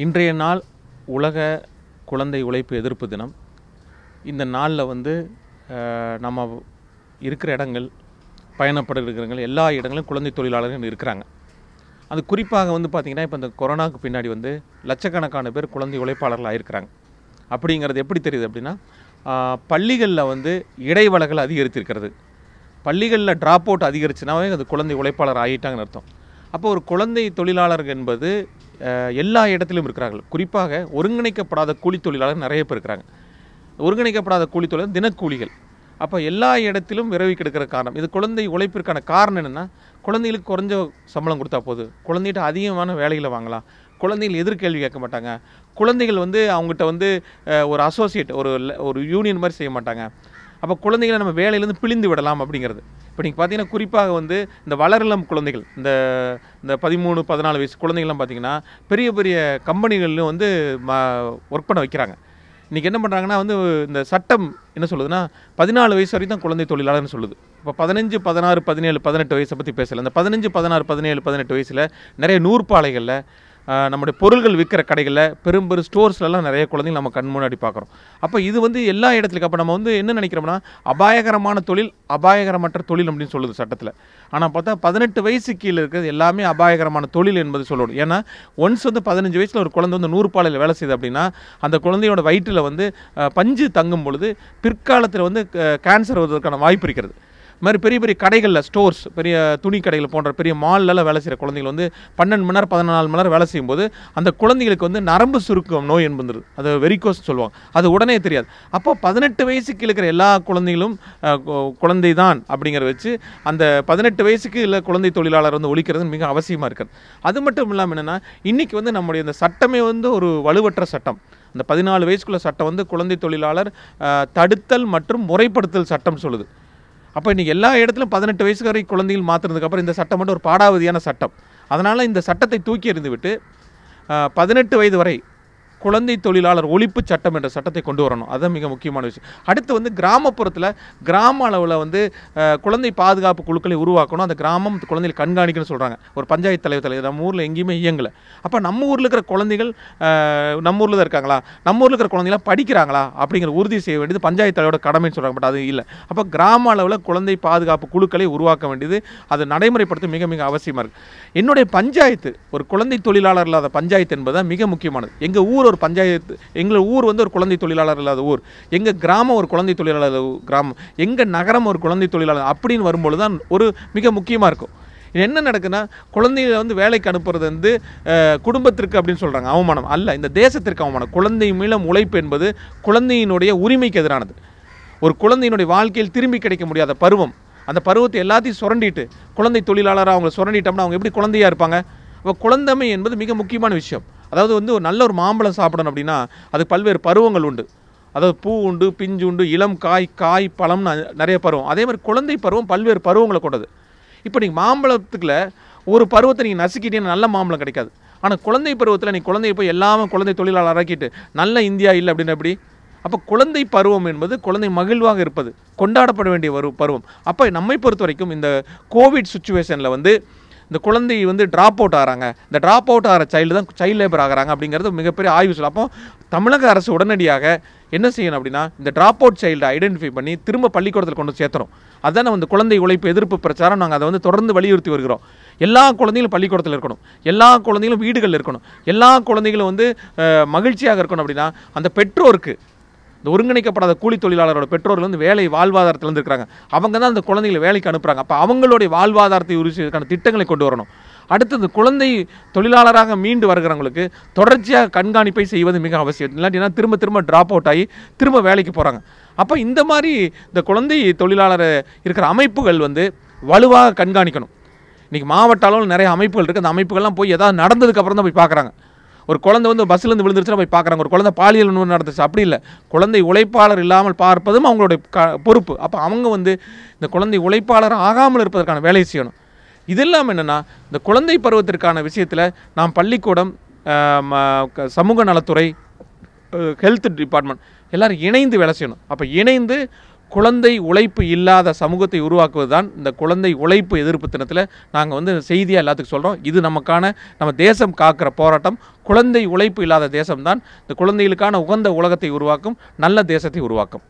இன்றைய நாள் உலக குழந்தை உழைப்பு எதிர்ப்பு தினம். இந்த நாளில் வந்து நம்ம இருக்கிற இடங்கள் பயணப்பட இருக்கிறவங்க எல்லா இடங்களும் குழந்தை தொழிலாளர்கள் இருக்கிறாங்க. அது குறிப்பாக வந்து பார்த்திங்கன்னா இப்போ இந்த கொரோனாவுக்கு பின்னாடி வந்து லட்சக்கணக்கான பேர் குழந்தை உழைப்பாளர்கள் ஆகிருக்கிறாங்க அப்படிங்கிறது எப்படி தெரியுது அப்படின்னா பள்ளிகளில் வந்து இடைவெளிகள் அதிகரித்திருக்கிறது. பள்ளிகளில் ட்ராப் அவுட் அதிகரிச்சுனாவே அது குழந்தை உழைப்பாளர் ஆகிட்டாங்கன்னு அர்த்தம். அப்போ ஒரு குழந்தை தொழிலாளர்கள் என்பது எல்லா இடத்திலும் இருக்கிறார்கள். குறிப்பாக ஒருங்கிணைக்கப்படாத கூலி தொழிலாளர் நிறைய பேர் இருக்கிறாங்க. ஒருங்கிணைக்கப்படாத கூலி தினக்கூலிகள். அப்போ எல்லா இடத்திலும் விரவி கெடுக்கிற காரணம் இது குழந்தை உழைப்பிற்கான காரணம் என்னென்னா குழந்தைகளுக்கு குறைஞ்ச சம்பளம் கொடுத்தா போதும். குழந்தைகிட்ட அதிகமான வேலைகளை வாங்கலாம். குழந்தைகள் எதிர்கேள்வி கேட்க மாட்டாங்க. குழந்தைகள் வந்து அவங்ககிட்ட வந்து ஒரு அசோசியேட் ஒரு ஒரு யூனியன் மாதிரி செய்ய மாட்டாங்க. அப்போ குழந்தைகளை நம்ம வேலையிலேருந்து பிழிந்து விடலாம் அப்படிங்கிறது. இப்போ நீங்கள் பார்த்தீங்கன்னா குறிப்பாக வந்து இந்த வளரிளம் குழந்தைகள் இந்த இந்த பதிமூணு பதினாலு வயசு குழந்தைகள்லாம் பார்த்தீங்கன்னா பெரிய பெரிய கம்பெனிகள்லையும் வந்து ஒர்க் பண்ண வைக்கிறாங்க. இன்றைக்கி என்ன பண்ணுறாங்கன்னா வந்து இந்த சட்டம் என்ன சொல்லுதுன்னா பதினாலு வயசு வரைக்கும் தான் குழந்தை தொழிலாளர்னு சொல்லுது. இப்போ பதினஞ்சு பதினாறு பதினேழு பதினெட்டு வயசை பற்றி பேசலை. இந்த பதினஞ்சு பதினாறு பதினேழு பதினெட்டு வயசில் நிறைய நூற்பாலைகளில் நம்முடைய பொருள்கள் விற்கிற கடைகளில் பெரும் பெரும் ஸ்டோர்ஸ்லலாம் நிறைய குழந்தைங்க நம்ம கண் முன்னாடி பார்க்குறோம். அப்போ இது வந்து எல்லா இடத்துலையும் அப்போ நம்ம வந்து என்ன நினைக்கிறோம்னா அபாயகரமான தொழில் அபாயகரமற்ற தொழில் அப்படின்னு சொல்லுது சட்டத்தில். ஆனால் பார்த்தா பதினெட்டு வயசு கீழே இருக்கிறது எல்லாமே அபாயகரமான தொழில் என்பது சொல்லணும் ஏன்னா ஒன்ஸ் வந்து பதினஞ்சு வயசில் ஒரு குழந்தை வந்து நூறு பாலையில் வேலை செய்யுது அப்படின்னா அந்த குழந்தையோட வயிற்றில் வந்து பஞ்சு தங்கும் பொழுது பிற்காலத்தில் வந்து கேன்சர் வருவதற்கான வாய்ப்பு இருக்கிறது. மாதிரி பெரிய பெரிய கடைகளில் ஸ்டோர்ஸ் பெரிய துணி கடைகள் போன்ற பெரிய மால்லலாம் வேலை செய்கிற குழந்தைகள் வந்து பன்னெண்டு மணி நேரம் பதினாலு மணி நேரம் வேலை செய்யும்போது அந்த குழந்தைகளுக்கு வந்து நரம்பு சுருக்கம் நோய் என்பது அது வெரிகோஸ் சொல்லுவாங்க. அது உடனே தெரியாது. அப்போ பதினெட்டு வயசுக்கு இருக்கிற எல்லா குழந்தைகளும் குழந்தை தான் அப்படிங்கிற வச்சு அந்த பதினெட்டு வயசுக்கு இல்லை குழந்தை தொழிலாளர் வந்து ஒழிக்கிறது மிக அவசியமாக இருக்கிறது அது மட்டும் இல்லாமல் என்னென்னா இன்றைக்கி வந்து நம்முடைய இந்த சட்டமே வந்து ஒரு வலுவற்ற சட்டம். அந்த பதினாலு வயசுக்குள்ள சட்டம் வந்து குழந்தை தொழிலாளர் தடுத்தல் மற்றும் முறைப்படுத்தல் சட்டம் சொல்லுது. அப்போ இன்றைக்கி எல்லா இடத்துலையும் பதினெட்டு வயசு வரை குழந்தைகள் மாற்றுறதுக்கப்புறம் இந்த சட்டம் மட்டும் ஒரு பாடாவதியான சட்டம். அதனால் இந்த சட்டத்தை தூக்கி எறிந்து விட்டு பதினெட்டு வயது வரை குழந்தை தொழிலாளர் ஒழிப்பு சட்டம் என்ற சட்டத்தை கொண்டு வரணும். அதுதான் மிக முக்கியமான விஷயம். அடுத்து வந்து கிராமப்புறத்தில் கிராம அளவில் வந்து குழந்தை பாதுகாப்பு குழுக்களை உருவாக்கணும். அந்த கிராமம் குழந்தைகள் கண்காணிக்கணும்னு சொல்கிறாங்க ஒரு பஞ்சாயத்து தலைவர் தலைவர். நம்ம ஊரில் எங்கேயுமே இயங்கலை. அப்போ நம்ம ஊரில் இருக்கிற குழந்தைகள் நம்ம ஊரில் தான் இருக்காங்களா? நம்ம ஊரில் இருக்கிற குழந்தைகளாம் படிக்கிறாங்களா? அப்படிங்கிற உறுதி செய்ய வேண்டியது பஞ்சாயத்து தலைவரோட கடமைன்னு சொல்கிறாங்க பட் அது இல்லை. அப்போ கிராம அளவில் குழந்தை பாதுகாப்பு குழுக்களை உருவாக்க வேண்டியது அதை நடைமுறைப்படுத்த மிக மிக அவசியமாக இருக்குது என்னுடைய பஞ்சாயத்து ஒரு குழந்தை தொழிலாளர் இல்லாத பஞ்சாயத்து என்பது தான் மிக முக்கியமானது. எங்கள் ஊர் ஒரு பஞ்சாயத்து எங்கள் ஊர் வந்து ஒரு குழந்தை தொழிலாளர் இல்லாத ஊர். எங்கள் கிராமம் ஒரு குழந்தை தொழிலாளர் கிராமம். எங்கள் நகரம் ஒரு குழந்தை தொழிலாளர் அப்படின்னு வரும்பொழுது தான் ஒரு மிக முக்கியமாக இருக்கும். இது என்ன நடக்குன்னா குழந்தைகளை வந்து வேலைக்கு அனுப்புறது வந்து குடும்பத்திற்கு அப்படின்னு சொல்கிறாங்க அவமானம். அல்ல இந்த தேசத்திற்கு அவமானம். குழந்தை மீளம் உழைப்பு என்பது குழந்தையினுடைய உரிமைக்கு எதிரானது. ஒரு குழந்தையினுடைய வாழ்க்கையில் திரும்பி கிடைக்க முடியாத பருவம். அந்த பருவத்தை எல்லாத்தையும் சுரண்டிட்டு குழந்தை தொழிலாளராக அவங்களை சுரண்டிட்டோம்னா அவங்க எப்படி குழந்தையாக இருப்பாங்க? அப்போ குழந்தைமை என்பது மிக முக்கியமான விஷயம். அதாவது வந்து ஒரு நல்ல ஒரு மாம்பழம் சாப்பிடணும் அப்படின்னா அதுக்கு பல்வேறு பருவங்கள் உண்டு. அதாவது பூ உண்டு பிஞ்சு உண்டு இளம் காய் காய் பழம்னு நிறைய பருவம். அதே மாதிரி குழந்தை பருவம் பல்வேறு பருவங்களை கொண்டது. இப்போ நீங்கள் மாம்பழத்துக்குள்ள ஒரு பருவத்தை நீங்கள் நசுக்கிட்டீங்கன்னா நல்ல மாம்பழம் கிடைக்காது. ஆனால் குழந்தை பருவத்தில் நீ குழந்தைய போய் எல்லாமே குழந்தை தொழிலாளர் ஆக்கிட்டு நல்ல இந்தியா இல்லை அப்படின்னு எப்படி? அப்போ குழந்தை பருவம் என்பது குழந்தை மகிழ்வாக இருப்பது கொண்டாடப்பட வேண்டிய ஒரு பருவம். அப்போ நம்மை பொறுத்த வரைக்கும் இந்த கோவிட் சுச்சுவேஷனில் வந்து இந்த குழந்தை வந்து ட்ராப் அவுட் ஆகிறாங்க இந்த ட்ராப் அவுட் ஆகிற சைல்டு தான் சைல்டு லேபர் ஆகிறாங்க அப்படிங்கிறது மிகப்பெரிய ஆய்வு சொல்லும் அப்போ தமிழக அரசு உடனடியாக என்ன செய்யணும் அப்படின்னா இந்த ட்ராப் அவுட் சைல்டை ஐடென்டிஃபை பண்ணி திரும்ப பள்ளிக்கூடத்தில் கொண்டு சேர்த்துறோம் அதான் நம்ம இந்த குழந்தை உழைப்பு எதிர்ப்பு பிரச்சாரம். நாங்கள் அதை வந்து தொடர்ந்து வலியுறுத்தி வருகிறோம். எல்லா குழந்தைகளும் பள்ளிக்கூடத்தில் இருக்கணும். எல்லா குழந்தைகளும் வீடுகளில் இருக்கணும். எல்லா குழந்தைகளும் வந்து மகிழ்ச்சியாக இருக்கணும் அப்படின்னா அந்த பெற்றோருக்கு இந்த ஒருங்கிணைக்கப்படாத கூலி தொழிலாளரோட பெற்றோர்கள் வந்து வேலை வாழ்வாதாரத்தில் இருக்கிறாங்க அவங்க தான் அந்த குழந்தைகளை வேலைக்கு அனுப்புகிறாங்க அப்போ அவங்களுடைய வாழ்வாதாரத்தை உறுதிக்கான திட்டங்களை கொண்டு வரணும். அடுத்து இந்த குழந்தை தொழிலாளராக மீண்டு வருகிறவங்களுக்கு தொடர்ச்சியாக கண்காணிப்பை செய்வது மிக அவசியம். இல்லாட்டினா திரும்ப திரும்ப ட்ராப் அவுட் ஆகி திரும்ப வேலைக்கு போகிறாங்க அப்போ இந்த மாதிரி இந்த குழந்தை தொழிலாளர் இருக்கிற அமைப்புகள் வந்து வலுவாக கண்காணிக்கணும். இன்றைக்கி மாவட்ட அளவில் நிறைய அமைப்புகள் இருக்குது அந்த அமைப்புகள்லாம் போய் ஏதாவது நடந்ததுக்கப்புறம் தான் போய் பார்க்குறாங்க. ஒரு குழந்தை வந்து பஸ்ஸிலேருந்து விழுந்துருச்சுன்னா போய் பார்க்குறாங்க. ஒரு குழந்தை பாலியல் உணவு நடந்துச்சு அப்படி இல்லை. குழந்தை உழைப்பாளர் இல்லாமல் பார்ப்பதும் அவங்களுடைய க பொறுப்பு. அப்போ அவங்க வந்து இந்த குழந்தை உழைப்பாளர் ஆகாமல் இருப்பதற்கான வேலையை செய்யணும். இது இல்லாமல் என்னென்னா இந்த குழந்தை பருவத்திற்கான விஷயத்தில் நாம் பள்ளிக்கூடம் ம- க- சமூக நலத்துறை ஹெல்த் டிபார்ட்மெண்ட் எல்லாரும் இணைந்து வேலை செய்யணும். அப்போ இணைந்து குழந்தை உழைப்பு இல்லாத சமூகத்தை உருவாக்குவது தான் இந்த குழந்தை உழைப்பு எதிர்ப்பு தினத்தில் நாங்கள் வந்து செய்தியாக எல்லாத்துக்கும் சொல்கிறோம் இது நமக்கான நம்ம தேசம் காக்கிற போராட்டம். குழந்தை உழைப்பு இல்லாத தேசம்தான் இந்த குழந்தைகளுக்கான உகந்த உலகத்தை உருவாக்கும் நல்ல தேசத்தை உருவாக்கும்.